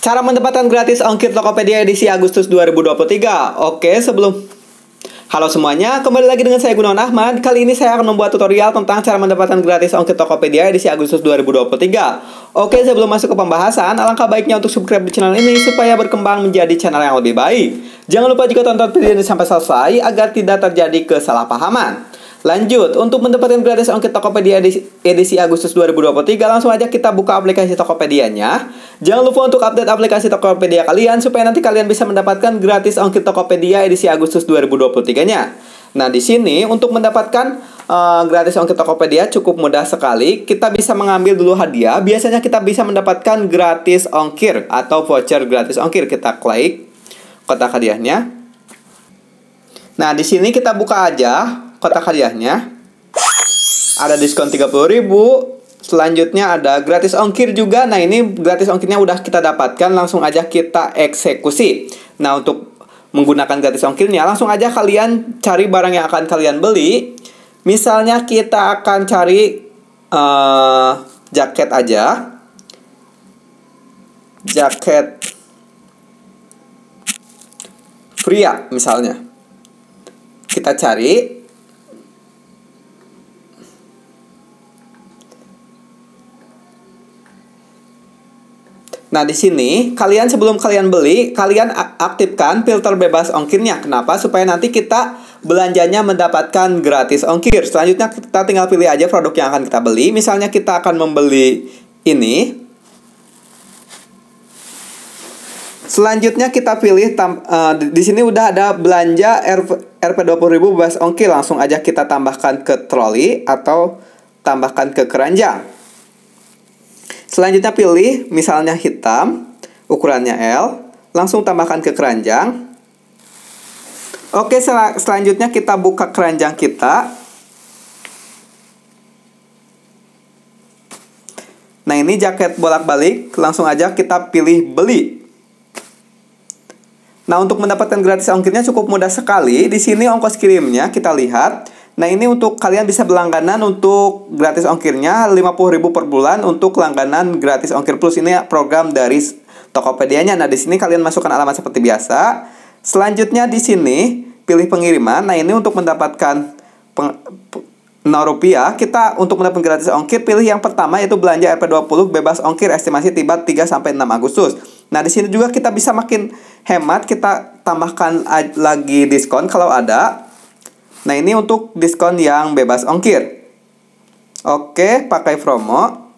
Cara mendapatkan gratis ongkir Tokopedia edisi Agustus 2023. Oke, sebelum Halo semuanya, kembali lagi dengan saya Gunawan Ahmad. Kali ini saya akan membuat tutorial tentang cara mendapatkan gratis ongkir Tokopedia edisi Agustus 2023. Oke, sebelum masuk ke pembahasan, alangkah baiknya untuk subscribe di channel ini supaya berkembang menjadi channel yang lebih baik. Jangan lupa juga tonton video ini sampai selesai agar tidak terjadi kesalahpahaman. Lanjut, untuk mendapatkan gratis ongkir Tokopedia edisi, edisi Agustus 2023, langsung aja kita buka aplikasi Tokopedia-nya. Jangan lupa untuk update aplikasi Tokopedia kalian supaya nanti kalian bisa mendapatkan gratis ongkir Tokopedia edisi Agustus 2023-nya. Nah, di sini untuk mendapatkan uh, gratis ongkir Tokopedia cukup mudah sekali. Kita bisa mengambil dulu hadiah. Biasanya kita bisa mendapatkan gratis ongkir atau voucher gratis ongkir. Kita klik kotak hadiahnya. Nah, di sini kita buka aja kotak hadiahnya. Ada diskon 30.000. Selanjutnya ada gratis ongkir juga. Nah, ini gratis ongkirnya udah kita dapatkan, langsung aja kita eksekusi. Nah, untuk menggunakan gratis ongkirnya, langsung aja kalian cari barang yang akan kalian beli. Misalnya kita akan cari uh, jaket aja. Jaket pria misalnya. Kita cari Nah, di sini kalian sebelum kalian beli, kalian aktifkan filter bebas ongkirnya. Kenapa? Supaya nanti kita belanjanya mendapatkan gratis ongkir. Selanjutnya kita tinggal pilih aja produk yang akan kita beli. Misalnya kita akan membeli ini. Selanjutnya kita pilih uh, di, di sini udah ada belanja RP, Rp20.000 bebas ongkir. Langsung aja kita tambahkan ke troli atau tambahkan ke keranjang. Selanjutnya pilih misalnya hitam, ukurannya L, langsung tambahkan ke keranjang. Oke, sel selanjutnya kita buka keranjang kita. Nah, ini jaket bolak-balik, langsung aja kita pilih beli. Nah, untuk mendapatkan gratis ongkirnya cukup mudah sekali. Di sini ongkos kirimnya kita lihat Nah ini untuk kalian bisa berlangganan untuk gratis ongkirnya 50.000 per bulan untuk langganan gratis ongkir plus ini program dari Tokopedia-nya. Nah di sini kalian masukkan alamat seperti biasa. Selanjutnya di sini pilih pengiriman. Nah ini untuk mendapatkan peng, 0 rupiah kita untuk mendapatkan gratis ongkir pilih yang pertama yaitu belanja RP20 bebas ongkir estimasi tiba 3 sampai 6 Agustus. Nah, di sini juga kita bisa makin hemat kita tambahkan lagi diskon kalau ada Nah, ini untuk diskon yang bebas ongkir. Oke, pakai promo.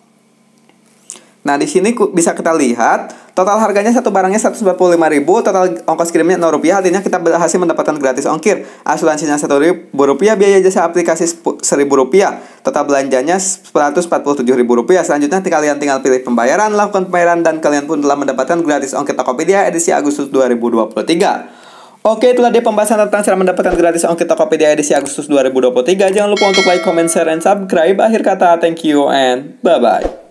Nah, di sini bisa kita lihat total harganya satu barangnya 145.000, total ongkos kirimnya 0 rupiah, artinya kita berhasil mendapatkan gratis ongkir. Asuransinya 1.000 rupiah, biaya jasa aplikasi 1.000 rupiah, total belanjanya 147.000 rupiah. Selanjutnya kalian tinggal pilih pembayaran, lakukan pembayaran dan kalian pun telah mendapatkan gratis ongkir Tokopedia edisi Agustus 2023. Oke, itulah dia pembahasan tentang cara mendapatkan gratis ongkir Tokopedia edisi Agustus 2023. Jangan lupa untuk like, comment, share, and subscribe. Akhir kata, thank you and bye-bye.